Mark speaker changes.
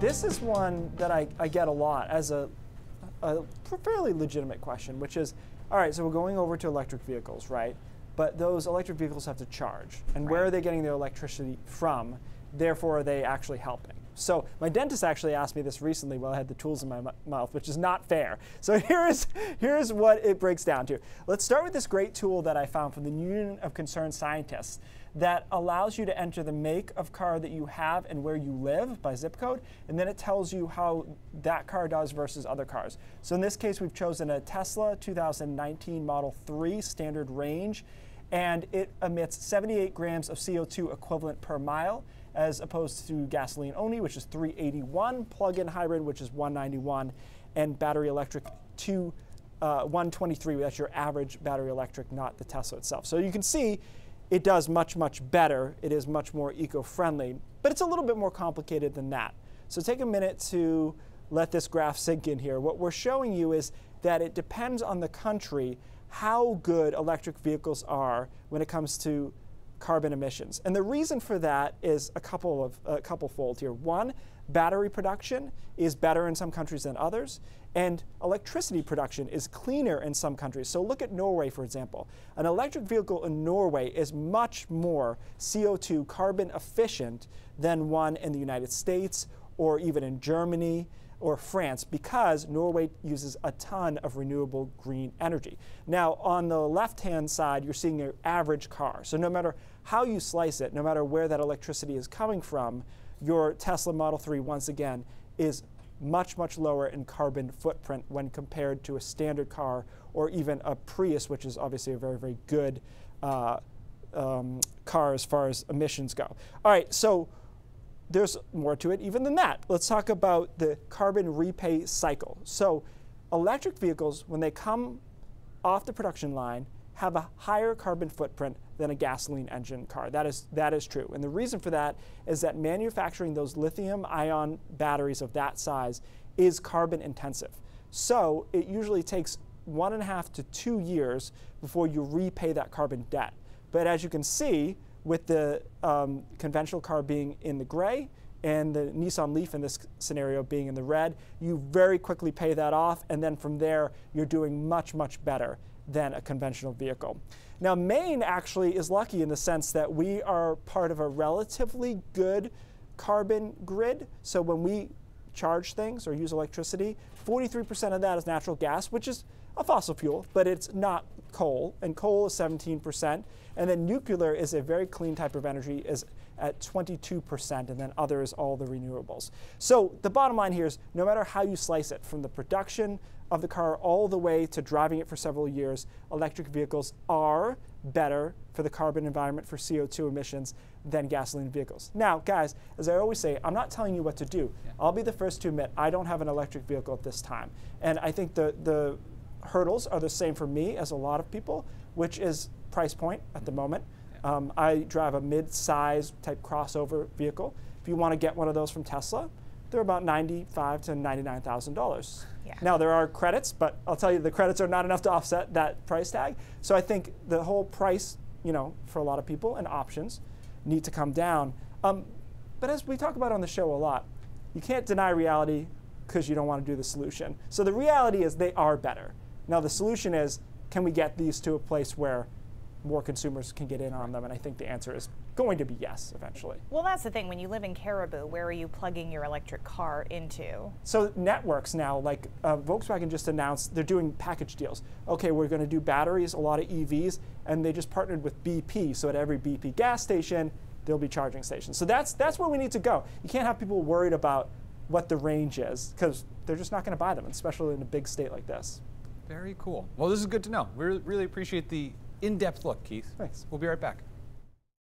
Speaker 1: This is one that I, I get a lot as a, a fairly legitimate question, which is, all right, so we're going over to electric vehicles, right? But those electric vehicles have to charge. And where are they getting their electricity from? Therefore, are they actually helping? So my dentist actually asked me this recently while I had the tools in my mouth, which is not fair. So here's, here's what it breaks down to. Let's start with this great tool that I found from the Union of Concerned Scientists that allows you to enter the make of car that you have and where you live by zip code, and then it tells you how that car does versus other cars. So in this case, we've chosen a Tesla 2019 Model 3 standard range, and it emits 78 grams of CO2 equivalent per mile, as opposed to gasoline only, which is 381, plug-in hybrid, which is 191, and battery electric 2 uh, 123. That's your average battery electric, not the Tesla itself. So you can see it does much, much better. It is much more eco-friendly, but it's a little bit more complicated than that. So take a minute to let this graph sink in here. What we're showing you is that it depends on the country how good electric vehicles are when it comes to carbon emissions. And the reason for that is a couple of a couple fold here. One, battery production is better in some countries than others, and electricity production is cleaner in some countries. So look at Norway, for example. An electric vehicle in Norway is much more CO2 carbon efficient than one in the United States or even in Germany or France because Norway uses a ton of renewable green energy. Now, on the left hand side, you're seeing your average car. So, no matter how you slice it, no matter where that electricity is coming from, your Tesla Model 3, once again, is much, much lower in carbon footprint when compared to a standard car or even a Prius, which is obviously a very, very good uh, um, car as far as emissions go. All right, so there's more to it even than that. Let's talk about the carbon repay cycle. So, electric vehicles, when they come off the production line, have a higher carbon footprint than a gasoline engine car. That is, that is true. And the reason for that is that manufacturing those lithium ion batteries of that size is carbon intensive. So, it usually takes one and a half to two years before you repay that carbon debt. But as you can see, with the um, conventional car being in the gray and the Nissan Leaf in this scenario being in the red, you very quickly pay that off, and then from there, you're doing much, much better than a conventional vehicle. Now, Maine actually is lucky in the sense that we are part of a relatively good carbon grid. So when we charge things or use electricity, 43% of that is natural gas, which is a fossil fuel, but it's not coal, and coal is 17%. And then nuclear is a very clean type of energy, is at 22%, and then others, all the renewables. So the bottom line here is no matter how you slice it, from the production of the car all the way to driving it for several years, electric vehicles are better for the carbon environment for CO2 emissions than gasoline vehicles. Now, guys, as I always say, I'm not telling you what to do. I'll be the first to admit I don't have an electric vehicle at this time. And I think the, the hurdles are the same for me as a lot of people, which is price point at the moment. Um, I drive a mid-size type crossover vehicle. If you want to get one of those from Tesla, they're about ninety-five to ninety-nine thousand dollars.
Speaker 2: Yeah.
Speaker 1: Now there are credits, but I'll tell you the credits are not enough to offset that price tag. So I think the whole price, you know, for a lot of people and options need to come down. Um, but as we talk about on the show a lot, you can't deny reality because you don't want to do the solution. So the reality is they are better. Now the solution is, can we get these to a place where more consumers can get in on them? And I think the answer is going to be yes, eventually.
Speaker 2: Well, that's the thing. When you live in Caribou, where are you plugging your electric car into?
Speaker 1: So networks now, like uh, Volkswagen just announced, they're doing package deals. Okay, we're going to do batteries, a lot of EVs, and they just partnered with BP. So at every BP gas station, there'll be charging stations. So that's that's where we need to go. You can't have people worried about what the range is because they're just not going to buy them, especially in a big state like this.
Speaker 3: Very cool. Well, this is good to know. We really appreciate the in-depth look, Keith.
Speaker 1: Thanks.
Speaker 3: We'll be right back.